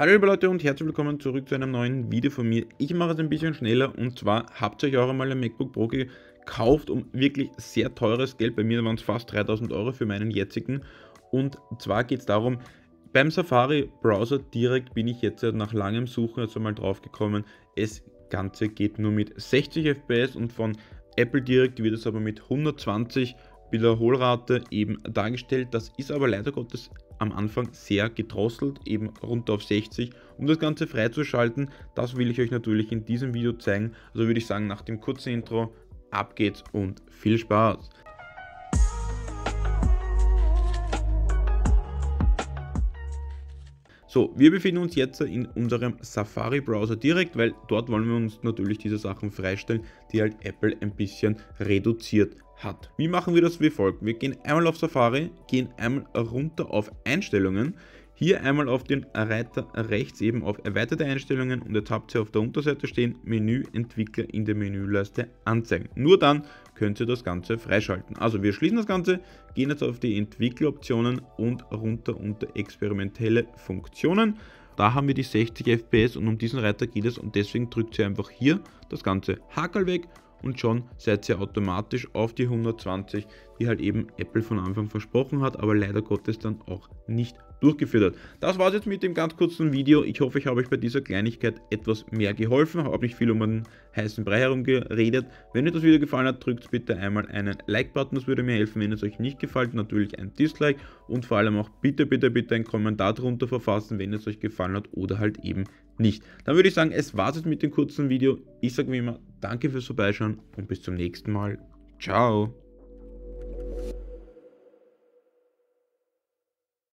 Hallo liebe Leute und herzlich willkommen zurück zu einem neuen Video von mir. Ich mache es ein bisschen schneller und zwar habt ihr euch auch einmal ein MacBook Pro gekauft um wirklich sehr teures Geld. Bei mir waren es fast 3000 Euro für meinen jetzigen. Und zwar geht es darum, beim Safari Browser direkt bin ich jetzt nach langem Suchen jetzt einmal drauf gekommen. Das Ganze geht nur mit 60 FPS und von Apple direkt wird es aber mit 120 Wiederholrate eben dargestellt. Das ist aber leider Gottes am Anfang sehr gedrosselt, eben runter auf 60. Um das Ganze freizuschalten, das will ich euch natürlich in diesem Video zeigen. Also würde ich sagen, nach dem kurzen Intro, ab geht's und viel Spaß. So, wir befinden uns jetzt in unserem Safari-Browser direkt, weil dort wollen wir uns natürlich diese Sachen freistellen, die halt Apple ein bisschen reduziert hat. Wie machen wir das wie folgt? Wir gehen einmal auf Safari, gehen einmal runter auf Einstellungen, hier einmal auf den Reiter rechts eben auf erweiterte Einstellungen und jetzt habt ihr auf der Unterseite stehen Menü Entwickler in der Menüleiste anzeigen. Nur dann könnt ihr das Ganze freischalten. Also wir schließen das Ganze, gehen jetzt auf die Entwickleroptionen und runter unter experimentelle Funktionen. Da haben wir die 60 FPS und um diesen Reiter geht es und deswegen drückt ihr einfach hier das ganze Hakel weg und schon seid ihr automatisch auf die 120, die halt eben Apple von Anfang versprochen hat, aber leider Gottes dann auch nicht durchgeführt hat. Das war es jetzt mit dem ganz kurzen Video. Ich hoffe, ich habe euch bei dieser Kleinigkeit etwas mehr geholfen, habe nicht viel um einen heißen Brei herum geredet. Wenn euch das Video gefallen hat, drückt bitte einmal einen Like-Button, das würde mir helfen. Wenn es euch nicht gefällt, natürlich ein Dislike und vor allem auch bitte, bitte, bitte einen Kommentar darunter verfassen, wenn es euch gefallen hat oder halt eben nicht. Dann würde ich sagen, es war es jetzt mit dem kurzen Video. Ich sage wie immer, danke fürs Vorbeischauen und bis zum nächsten Mal. Ciao.